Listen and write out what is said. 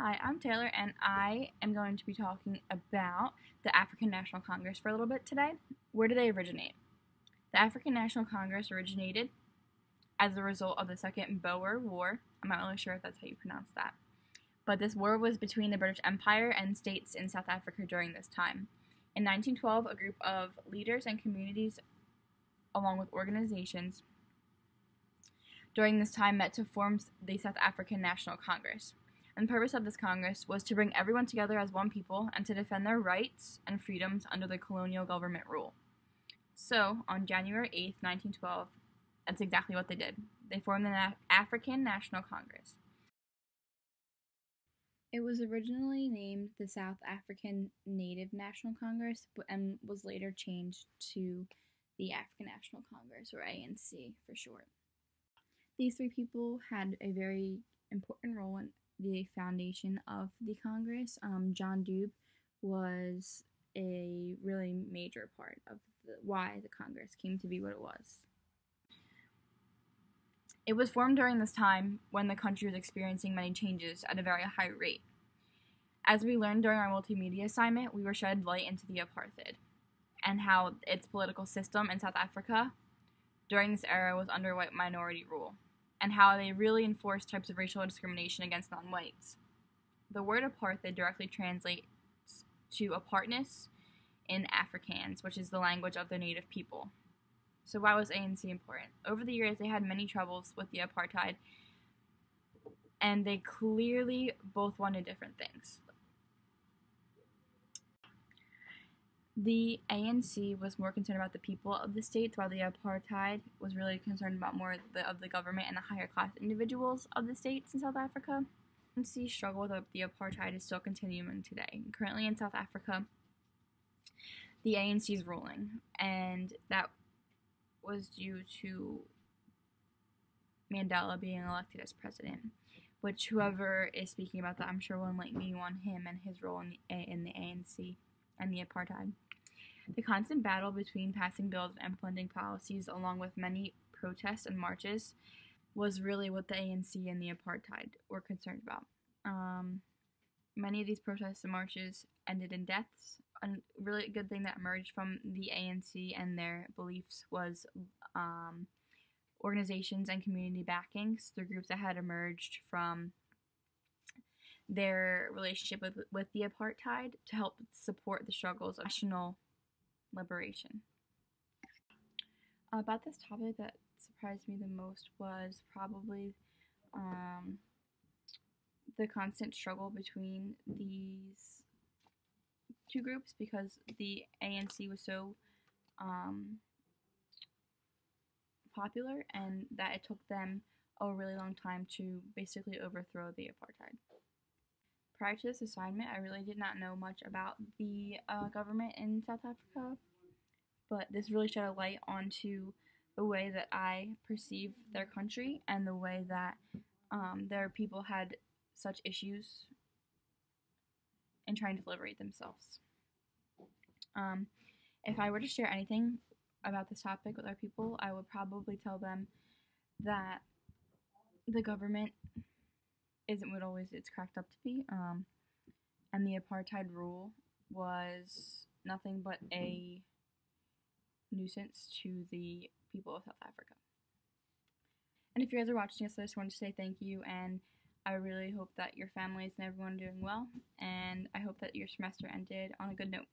Hi, I'm Taylor, and I am going to be talking about the African National Congress for a little bit today. Where did they originate? The African National Congress originated as a result of the Second Boer War. I'm not really sure if that's how you pronounce that. But this war was between the British Empire and states in South Africa during this time. In 1912, a group of leaders and communities, along with organizations, during this time met to form the South African National Congress. And purpose of this Congress was to bring everyone together as one people and to defend their rights and freedoms under the colonial government rule. So, on January 8, 1912, that's exactly what they did. They formed the Na- African National Congress. It was originally named the South African Native National Congress and was later changed to the African National Congress, or ANC for short. These three people had a very important role in the foundation of the Congress. Um, John Dube was a really major part of the, why the Congress came to be what it was. It was formed during this time when the country was experiencing many changes at a very high rate. As we learned during our multimedia assignment, we were shed light into the apartheid and how its political system in South Africa during this era was under white minority rule and how they really enforce types of racial discrimination against non whites. The word apartheid directly translates to apartness in Afrikaans, which is the language of the native people. So, why was ANC important? Over the years, they had many troubles with the apartheid, and they clearly both wanted different things. The ANC was more concerned about the people of the states, while the apartheid was really concerned about more of the, of the government and the higher class individuals of the states in South Africa. The ANC struggle with the apartheid is still continuing today. Currently in South Africa, the ANC is ruling, and that was due to Mandela being elected as president. Which whoever is speaking about that, I'm sure will enlighten you on him and his role in the, in the ANC and the apartheid. The constant battle between passing bills and implementing policies, along with many protests and marches, was really what the ANC and the apartheid were concerned about. Um, many of these protests and marches ended in deaths. A really good thing that emerged from the ANC and their beliefs was um, organizations and community backings The groups that had emerged from their relationship with, with the apartheid to help support the struggles of national liberation. About this topic that surprised me the most was probably um, the constant struggle between these two groups because the ANC was so um, popular and that it took them a really long time to basically overthrow the apartheid. Prior to this assignment, I really did not know much about the uh, government in South Africa, but this really shed a light onto the way that I perceive their country and the way that um, their people had such issues in trying to liberate themselves. Um, if I were to share anything about this topic with our people, I would probably tell them that the government isn't what always it's cracked up to be. Um, and the apartheid rule was nothing but a nuisance to the people of South Africa. And if you guys are watching this, I just wanted to say thank you, and I really hope that your families and everyone are doing well, and I hope that your semester ended on a good note.